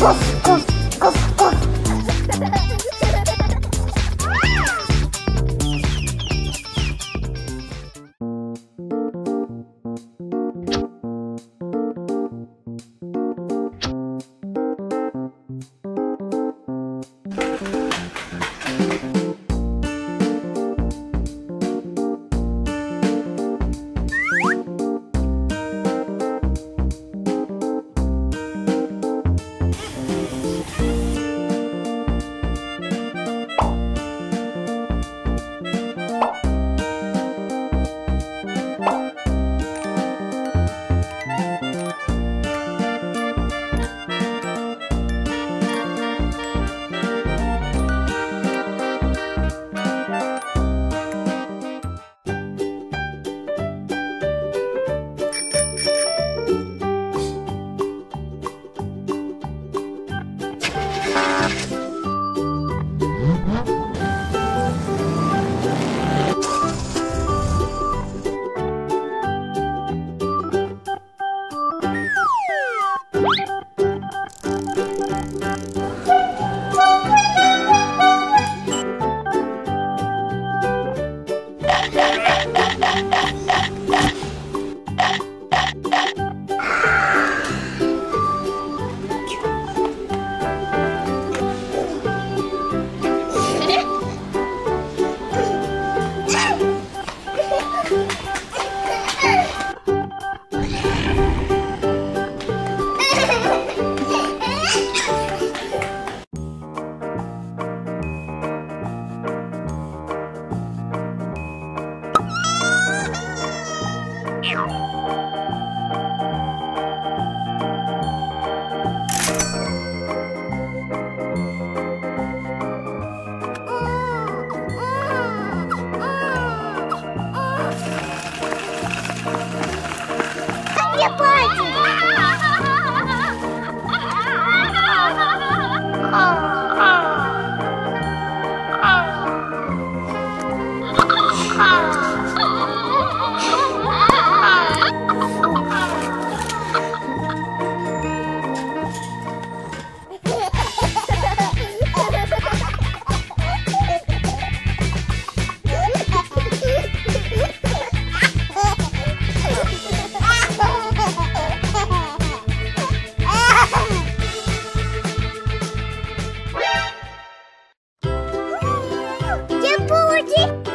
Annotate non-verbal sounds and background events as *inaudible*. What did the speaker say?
Oh! *laughs* Meow. Georgie!